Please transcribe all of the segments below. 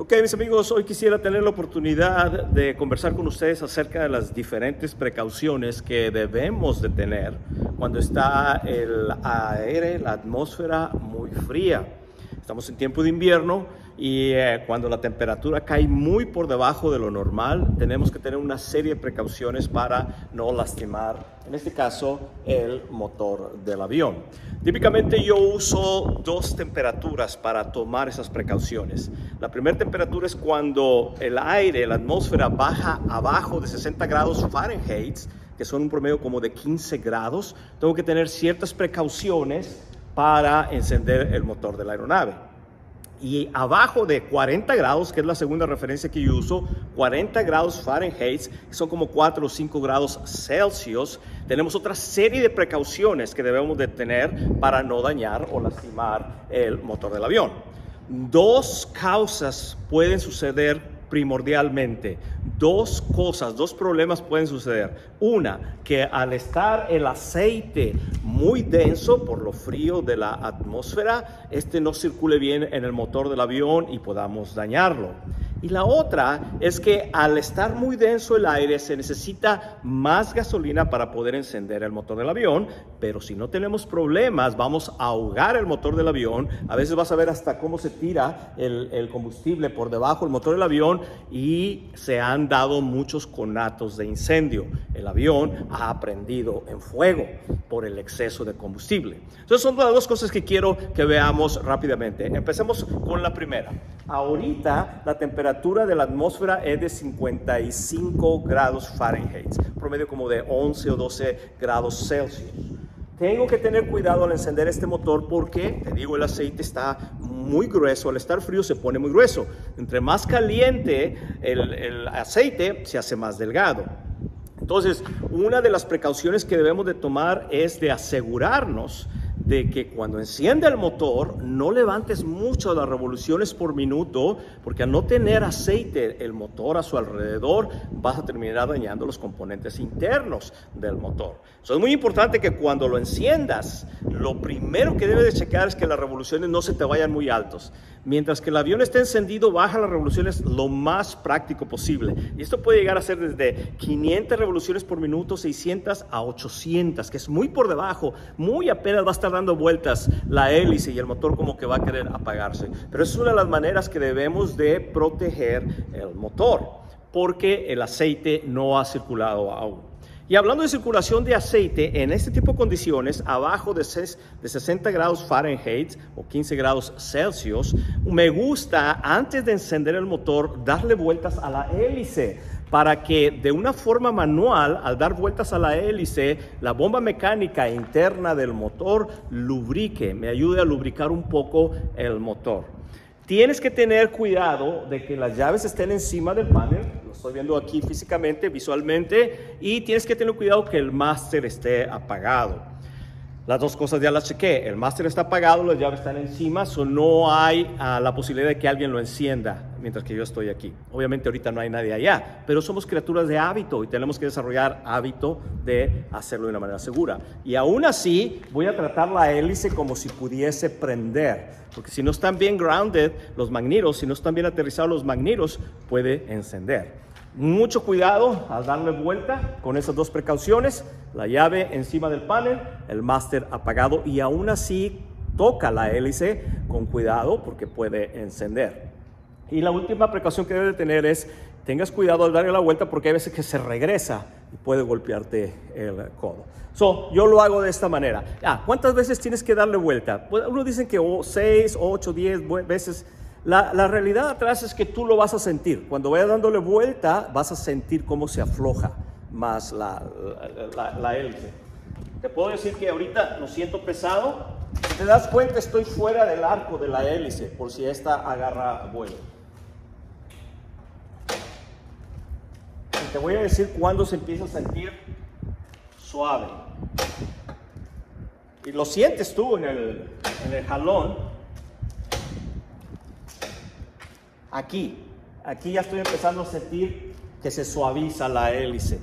Ok, mis amigos, hoy quisiera tener la oportunidad de conversar con ustedes acerca de las diferentes precauciones que debemos de tener cuando está el aire, la atmósfera muy fría. Estamos en tiempo de invierno y eh, cuando la temperatura cae muy por debajo de lo normal, tenemos que tener una serie de precauciones para no lastimar, en este caso, el motor del avión. Típicamente yo uso dos temperaturas para tomar esas precauciones. La primera temperatura es cuando el aire, la atmósfera baja abajo de 60 grados Fahrenheit, que son un promedio como de 15 grados. Tengo que tener ciertas precauciones para encender el motor de la aeronave y abajo de 40 grados, que es la segunda referencia que yo uso, 40 grados Fahrenheit, son como 4 o 5 grados Celsius, tenemos otra serie de precauciones que debemos de tener para no dañar o lastimar el motor del avión. Dos causas pueden suceder primordialmente. Dos cosas, dos problemas pueden suceder. Una, que al estar el aceite muy denso por lo frío de la atmósfera, este no circule bien en el motor del avión y podamos dañarlo. Y la otra es que al estar muy denso el aire se necesita más gasolina para poder encender el motor del avión, pero si no tenemos problemas vamos a ahogar el motor del avión. A veces vas a ver hasta cómo se tira el, combustible por debajo del motor del avión y se han dado muchos conatos de incendio. El avión ha prendido en fuego por el exceso de combustible. Entonces son las dos cosas que quiero que veamos rápidamente. Empecemos con la primera. Ahorita la temperatura de la atmósfera es de 55 grados Fahrenheit, promedio como de 11 o 12 grados Celsius. Tengo que tener cuidado al encender este motor porque, te digo, el aceite está muy grueso, al estar frío se pone muy grueso. Entre más caliente el, el aceite, se hace más delgado. Entonces, una de las precauciones que debemos de tomar es de asegurarnos de que cuando enciende el motor no levantes mucho las revoluciones por minuto, porque al no tener aceite el motor a su alrededor, vas a terminar dañando los componentes internos del motor. Eso es muy importante que cuando lo enciendas, lo primero que debes de checar es que las revoluciones no se te vayan muy altos. Mientras que el avión esté encendido, baja las revoluciones lo más práctico posible. Y esto puede llegar a ser desde 500 revoluciones por minuto, 600 a 800, que es muy por debajo, muy apenas va a estar dando vueltas la hélice y el motor como que va a querer apagarse. Pero es una de las maneras que debemos de proteger el motor, porque el aceite no ha circulado aún. Y hablando de circulación de aceite, en este tipo de condiciones, abajo de, de 60 grados Fahrenheit o 15 grados Celsius, me gusta, antes de encender el motor, darle vueltas a la hélice para que de una forma manual, al dar vueltas a la hélice, la bomba mecánica interna del motor lubrique, me ayude a lubricar un poco el motor. Tienes que tener cuidado de que las llaves estén encima del panel, lo estoy viendo aquí físicamente, visualmente, y tienes que tener cuidado que el máster esté apagado. Las dos cosas ya las chequé. El máster está apagado, las llaves están encima, so no hay ah, la posibilidad de que alguien lo encienda mientras que yo estoy aquí. Obviamente ahorita no hay nadie allá, pero somos criaturas de hábito y tenemos que desarrollar hábito de hacerlo de una manera segura. Y aún así voy a tratar la hélice como si pudiese prender, porque si no están bien grounded los magnetos, si no están bien aterrizados los magnetos, puede encender. Mucho cuidado al darle vuelta con esas dos precauciones, la llave encima del panel, el máster apagado y aún así toca la hélice con cuidado porque puede encender. Y la última precaución que debe tener es tengas cuidado al darle la vuelta porque hay veces que se regresa y puede golpearte el codo. So, yo lo hago de esta manera. Ah, ¿Cuántas veces tienes que darle vuelta? Pues, uno dicen que 6, 8, 10 veces la, realidad atrás es que tú lo vas a sentir. Cuando vayas dándole vuelta, vas a sentir cómo se afloja más la, la, hélice. Te puedo decir que ahorita lo siento pesado. Si te das cuenta, estoy fuera del arco de la hélice, por si esta agarra vuelo. Y te voy a decir cuándo se empieza a sentir suave. Y lo sientes tú en el, en el jalón Aquí, aquí ya estoy empezando a sentir que se suaviza la hélice.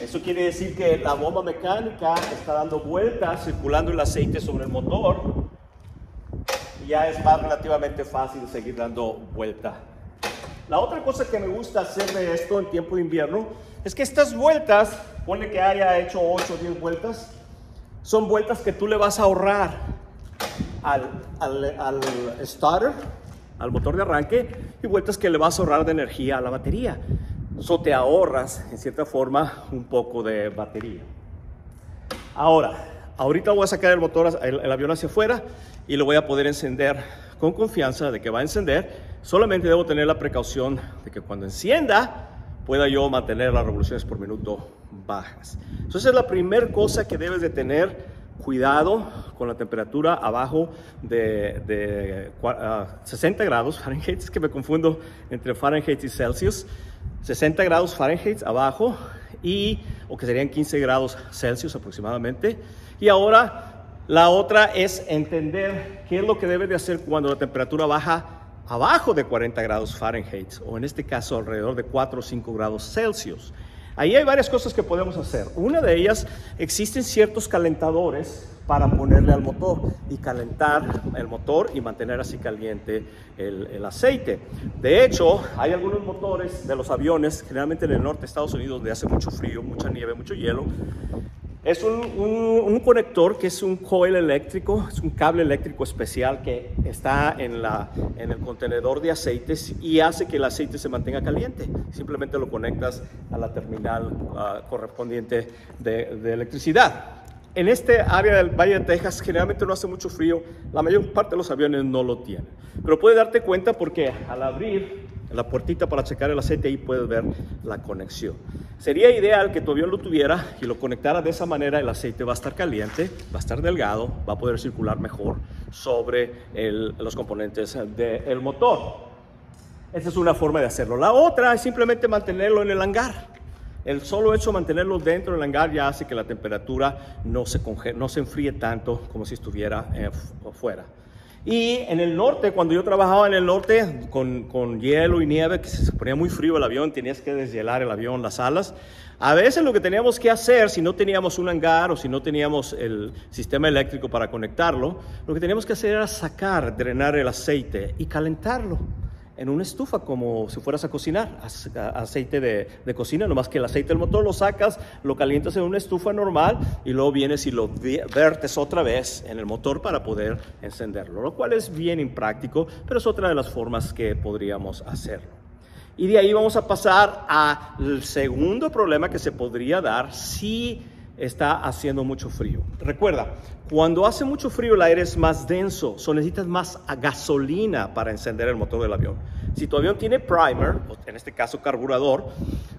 Eso quiere decir que la bomba mecánica está dando vueltas, circulando el aceite sobre el motor. ya es más relativamente fácil seguir dando vuelta. La otra cosa que me gusta hacer de esto en tiempo de invierno es que estas vueltas, pone que haya hecho 8 o 10 vueltas, son vueltas que tú le vas a ahorrar al, al, al starter, al motor de arranque, y vueltas que le vas a ahorrar de energía a la batería. Eso te ahorras, en cierta forma, un poco de batería. Ahora, ahorita voy a sacar el motor, el, avión hacia afuera y lo voy a poder encender con confianza de que va a encender. Solamente debo tener la precaución de que cuando encienda pueda yo mantener las revoluciones por minuto bajas. Entonces es la primera cosa que debes de tener cuidado con la temperatura abajo de, 60 ah, grados Fahrenheit, es que me confundo entre Fahrenheit y Celsius. 60 grados Fahrenheit abajo y o que serían 15 grados Celsius aproximadamente. Y ahora la otra es entender qué es lo que debe de hacer cuando la temperatura baja abajo de 40 grados Fahrenheit o en este caso alrededor de 4 o 5 grados Celsius. Ahí hay varias cosas que podemos hacer. Una de ellas, existen ciertos calentadores para ponerle al motor y calentar el motor y mantener así caliente el, aceite. De hecho, hay algunos motores de los aviones, generalmente en el norte de Estados Unidos, donde hace mucho frío, mucha nieve, mucho hielo, es un, un, conector que es un coil eléctrico, es un cable eléctrico especial que está en, la, en el contenedor de aceites y hace que el aceite se mantenga caliente. Simplemente lo conectas a la terminal ah, correspondiente de, de electricidad. En este área del Valle de Texas generalmente no hace mucho frío, la mayor parte de los aviones no lo tienen. Pero puedes darte cuenta porque al abrir la puertita para checar el aceite, ahí puedes ver la conexión. Sería ideal que tu avión lo tuviera y lo conectara de esa manera, el aceite va a estar caliente, va a estar delgado, va a poder circular mejor sobre los componentes del motor. Esa es una forma de hacerlo. La otra es simplemente mantenerlo en el hangar. El solo hecho de mantenerlo dentro del hangar ya hace que la temperatura no se, enfríe tanto como si estuviera eh, fuera. Y en el norte, cuando yo trabajaba en el norte con, con, hielo y nieve, que se ponía muy frío el avión, tenías que deshielar el avión, las alas. A veces lo que teníamos que hacer, si no teníamos un hangar o si no teníamos el sistema eléctrico para conectarlo, lo que teníamos que hacer era sacar, drenar el aceite y calentarlo en una estufa como si fueras a cocinar, aceite de, de, cocina, nomás que el aceite del motor lo sacas, lo calientas en una estufa normal y luego vienes y lo vertes otra vez en el motor para poder encenderlo, lo cual es bien impráctico, pero es otra de las formas que podríamos hacerlo. Y de ahí vamos a pasar al segundo problema que se podría dar si está haciendo mucho frío. Recuerda, cuando hace mucho frío el aire es más denso, so necesitas más gasolina para encender el motor del avión. Si tu avión tiene primer, en este caso carburador,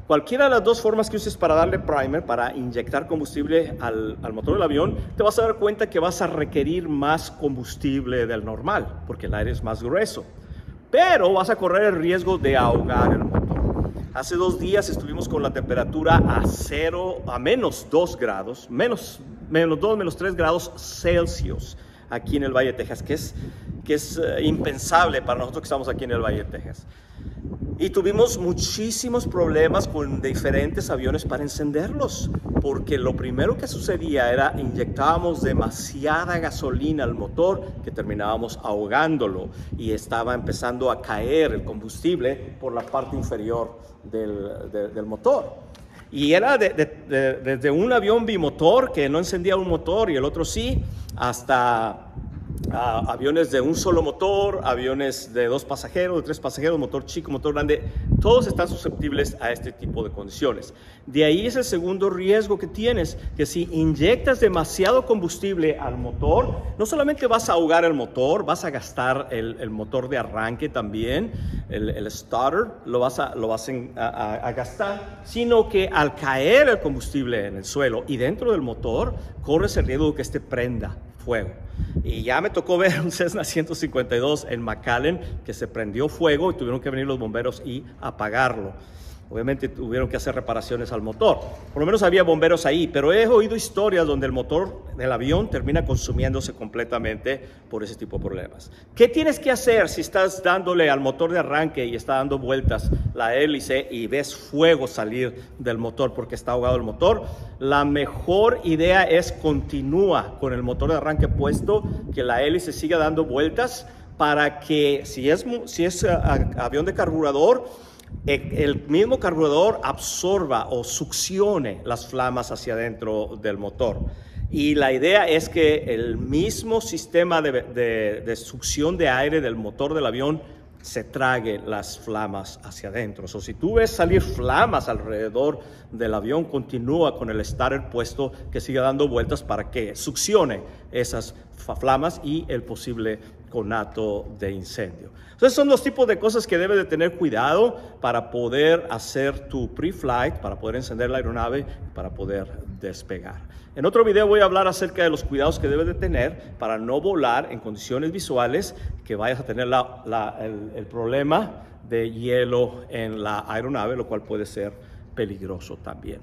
cualquiera de las dos formas que uses para darle primer, para inyectar combustible al, al motor del avión, te vas a dar cuenta que vas a requerir más combustible del normal, porque el aire es más grueso. Pero vas a correr el riesgo de ahogar el motor. Hace dos días estuvimos con la temperatura a cero, a menos 2 grados, menos, menos 2, menos 3 grados Celsius aquí en el Valle de Texas, que es, que es eh, impensable para nosotros que estamos aquí en el Valle de Texas. Y tuvimos muchísimos problemas con diferentes aviones para encenderlos, porque lo primero que sucedía era inyectábamos demasiada gasolina al motor que terminábamos ahogándolo y estaba empezando a caer el combustible por la parte inferior del, del motor. Y era desde un avión bimotor que no encendía un motor y el otro sí, hasta aviones de un solo motor, aviones de dos pasajeros, de tres pasajeros, motor chico, motor grande, todos están susceptibles a este tipo de condiciones. De ahí es el segundo riesgo que tienes, que si inyectas demasiado combustible al motor, no solamente vas a ahogar el motor, vas a gastar el, motor de arranque también, el, starter, lo vas, a, a gastar, sino que al caer el combustible en el suelo y dentro del motor, corres el riesgo de que este prenda fuego. Y ya me tocó ver un Cessna 152 en McAllen que se prendió fuego y tuvieron que venir los bomberos y apagarlo. Obviamente tuvieron que hacer reparaciones al motor. Por lo menos había bomberos ahí, pero he oído historias donde el motor del avión termina consumiéndose completamente por ese tipo de problemas. ¿Qué tienes que hacer si estás dándole al motor de arranque y está dando vueltas la hélice y ves fuego salir del motor porque está ahogado el motor? La mejor idea es continúa con el motor de arranque puesto, que la hélice siga dando vueltas para que si es, si es avión de carburador, el mismo carburador absorba o succione las flamas hacia adentro del motor. Y la idea es que el mismo sistema de, succión de aire del motor del avión se trague las flamas hacia adentro. O si tú ves salir flamas alrededor del avión, continúa con el starter puesto que siga dando vueltas para que succione esas flamas y el posible conato de incendio. Entonces son dos tipos de cosas que debes de tener cuidado para poder hacer tu pre-flight, para poder encender la aeronave para poder despegar. En otro video voy a hablar acerca de los cuidados que debes de tener para no volar en condiciones visuales que vayas a tener el, el problema de hielo en la aeronave, lo cual puede ser peligroso también.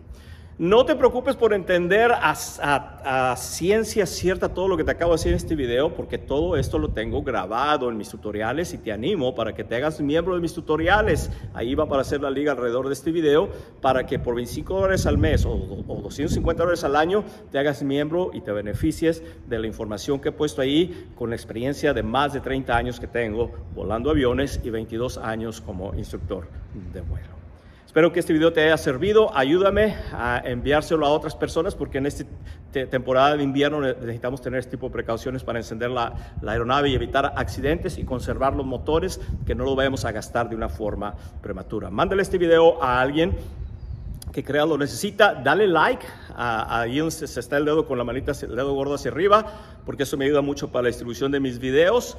No te preocupes por entender a, ciencia cierta todo lo que te acabo de decir en este video, porque todo esto lo tengo grabado en mis tutoriales y te animo para que te hagas miembro de mis tutoriales. Ahí va a aparecer la liga alrededor de este video para que por 25 dólares al mes o, o 250 dólares al año te hagas miembro y te beneficies de la información que he puesto ahí con la experiencia de más de 30 años que tengo volando aviones y 22 años como instructor de vuelo. Espero que este video te haya servido. Ayúdame a enviárselo a otras personas porque en esta temporada de invierno necesitamos tener este tipo de precauciones para encender la, aeronave y evitar accidentes y conservar los motores que no lo vayamos a gastar de una forma prematura. Mándale este video a alguien que crea lo necesita, dale like, ahí donde se está el dedo con la manita, el dedo gordo hacia arriba, porque eso me ayuda mucho para la distribución de mis videos.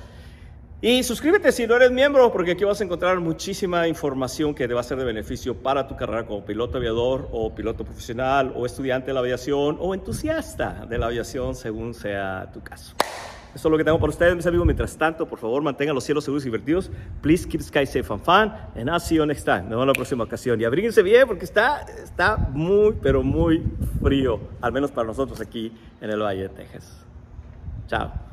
Y suscríbete si no eres miembro, porque aquí vas a encontrar muchísima información que te va a ser de beneficio para tu carrera como piloto aviador o piloto profesional o estudiante de la aviación o entusiasta de la aviación, según sea tu caso. Eso es lo que tengo para ustedes, mis amigos. Mientras tanto, por favor, mantengan los cielos seguros y divertidos. Please keep sky safe and fun. And I'll see you next time. Nos vemos en la próxima ocasión. Y abríguense bien porque está, está muy, pero muy frío. Al menos para nosotros aquí en el Valle de Texas. Chao.